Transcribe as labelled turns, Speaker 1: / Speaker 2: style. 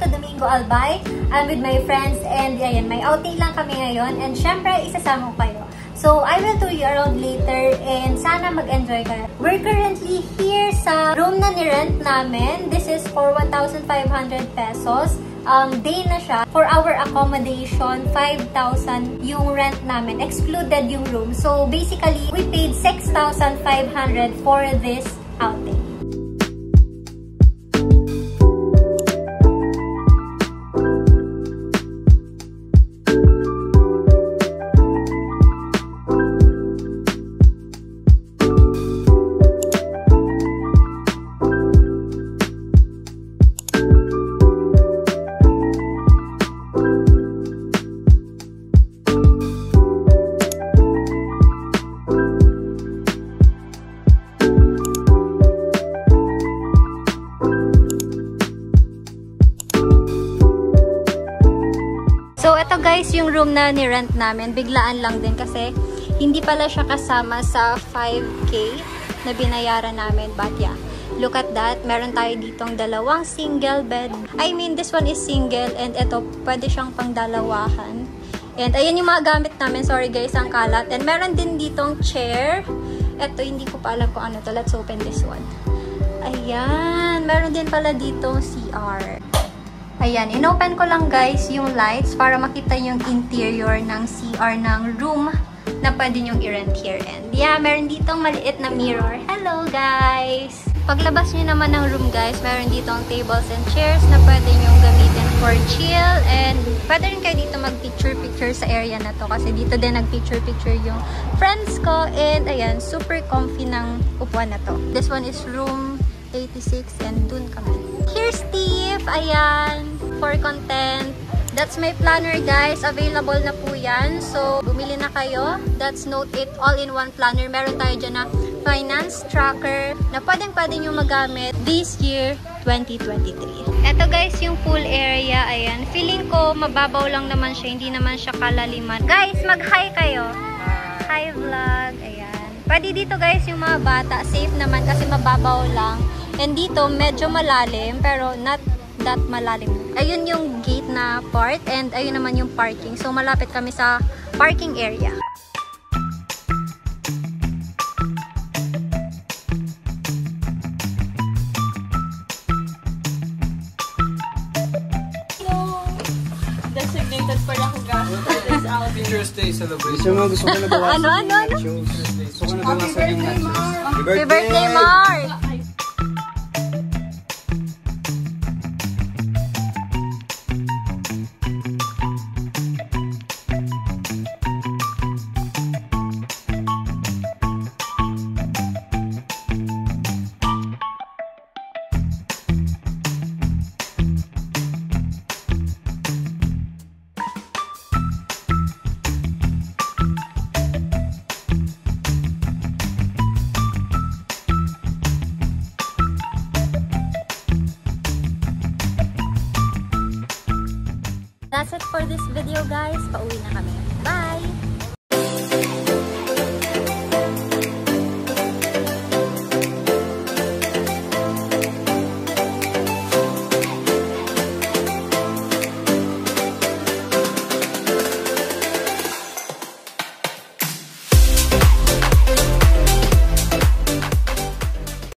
Speaker 1: to Domingo Albay. I'm with my friends and ayan, may outing lang kami ngayon. And syempre, isasama ko kayo. So, I will tour you around later and sana mag-enjoy kayo. We're currently here sa room na ni-rent namin. This is for 1,500 pesos. Um, day na siya. For our accommodation, 5,000 yung rent namin. Excluded yung room. So, basically, we paid 6,500 for this outing. Guys, yung room na ni-rent namin. Biglaan lang din kasi hindi pala siya kasama sa 5K na binayaran namin. But yeah, look at that. Meron tayo ditong dalawang single bed. I mean, this one is single and ito, pwede siyang pangdalawahan. And ayan yung mga gamit namin. Sorry guys, ang kalat. And meron din ditong chair. Ito, hindi ko pa alam kung ano to. Let's open this one. Ayan. Meron din pala ditong CR. Ayan, inopen ko lang guys yung lights para makita yung interior ng CR ng room na pwede nyong i-rent here. And yeah, meron ditong maliit na mirror. Hello guys! Paglabas nyo naman ng room guys, meron ditong tables and chairs na pwede nyong gamitin for chill. And pwede rin kayo dito mag-picture-picture sa area na to kasi dito din nag-picture-picture yung friends ko. And ayan, super comfy ng upuan na to. This one is room 86 and dun kami. Here's Steve! Ayan! For content. That's my planner guys. Available na po yan. So, bumili na kayo. That's Note 8 all-in-one planner. Meron tayo dyan na finance tracker na pwedeng-pwede nyo magamit this year 2023. Ito guys, yung pool area. Ayan. Feeling ko, mababaw lang naman siya. Hindi naman siya kalaliman. Guys, mag-hi kayo. Hi vlog. Ayan. Pwede dito guys yung mga bata. Safe naman kasi mababaw lang. And dito, medyo malalim, pero not that malalim. Ayun yung gate na part, and ayun naman yung parking. So, malapit kami sa parking area.
Speaker 2: designated for for this outing.
Speaker 3: Teacher's Day celebration.
Speaker 4: Mo, gusto ko na bawasan
Speaker 1: Ano, ano, ano?
Speaker 4: nachos. Gusto ko na bawasan yung nachos.
Speaker 1: Happy birthday, Mark! That's it for this video, guys. Pauwi na kami. Bye!